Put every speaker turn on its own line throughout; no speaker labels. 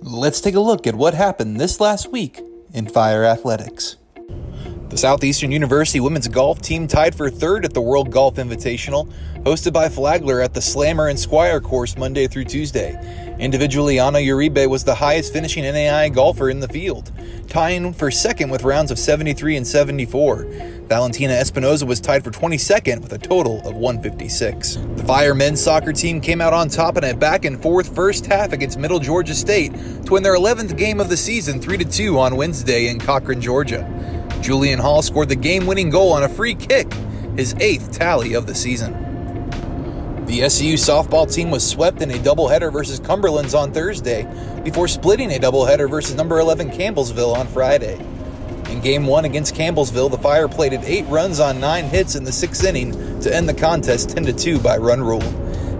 Let's take a look at what happened this last week in Fire Athletics. The Southeastern University women's golf team tied for third at the World Golf Invitational, hosted by Flagler at the Slammer and Squire course Monday through Tuesday. Individually, Ana Uribe was the highest finishing NAIA golfer in the field, tying for second with rounds of 73 and 74. Valentina Espinoza was tied for 22nd with a total of 156. The Fire men's soccer team came out on top in a back and forth first half against Middle Georgia State to win their 11th game of the season 3 2 on Wednesday in Cochran, Georgia. Julian Hall scored the game winning goal on a free kick, his eighth tally of the season. The SEU softball team was swept in a doubleheader versus Cumberlands on Thursday before splitting a doubleheader versus number 11 Campbellsville on Friday. In game one against Campbellsville, the Fire plated eight runs on nine hits in the sixth inning to end the contest 10 2 by run rule.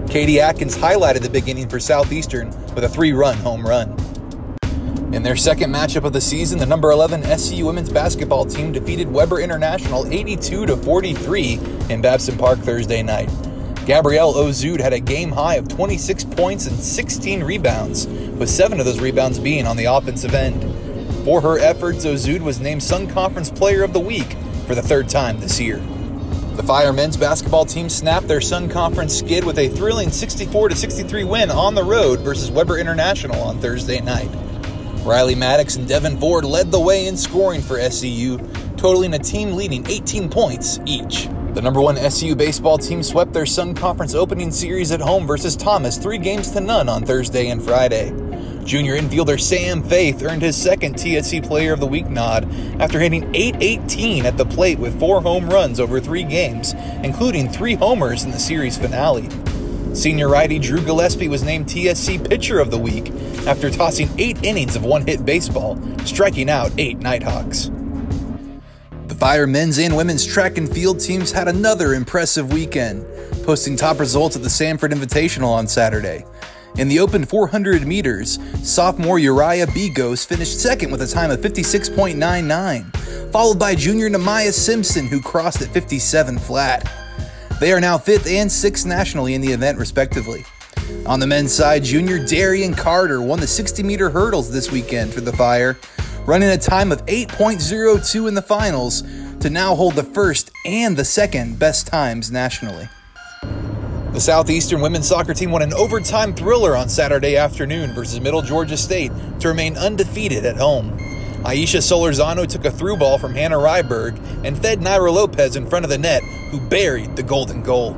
Katie Atkins highlighted the beginning for Southeastern with a three run home run. In their second matchup of the season, the number 11 SEU women's basketball team defeated Webber International 82 43 in Babson Park Thursday night. Gabrielle Ozud had a game high of 26 points and 16 rebounds, with seven of those rebounds being on the offensive end. For her efforts, Ozud was named Sun Conference Player of the Week for the third time this year. The Fire men's basketball team snapped their Sun Conference skid with a thrilling 64 63 win on the road versus Webber International on Thursday night. Riley Maddox and Devin Ford led the way in scoring for SEU, totaling a team leading 18 points each. The number one SEU baseball team swept their Sun Conference opening series at home versus Thomas three games to none on Thursday and Friday. Junior infielder Sam Faith earned his second TSC Player of the Week nod after hitting 818 at the plate with four home runs over three games, including three homers in the series finale. Senior righty Drew Gillespie was named TSC Pitcher of the Week after tossing eight innings of one hit baseball, striking out eight Nighthawks. The Fire men's and women's track and field teams had another impressive weekend, posting top results at the Sanford Invitational on Saturday. In the open 400 meters, sophomore Uriah Begos finished second with a time of 56.99, followed by junior Namaya Simpson, who crossed at 57 flat. They are now fifth and sixth nationally in the event, respectively. On the men's side, junior Darian Carter won the 60 meter hurdles this weekend for the Fire, running a time of 8.02 in the finals to now hold the first and the second best times nationally. The Southeastern women's soccer team won an overtime thriller on Saturday afternoon versus Middle Georgia State to remain undefeated at home. Aisha Solorzano took a through ball from Hannah Ryberg and fed Naira Lopez in front of the net, who buried the golden goal.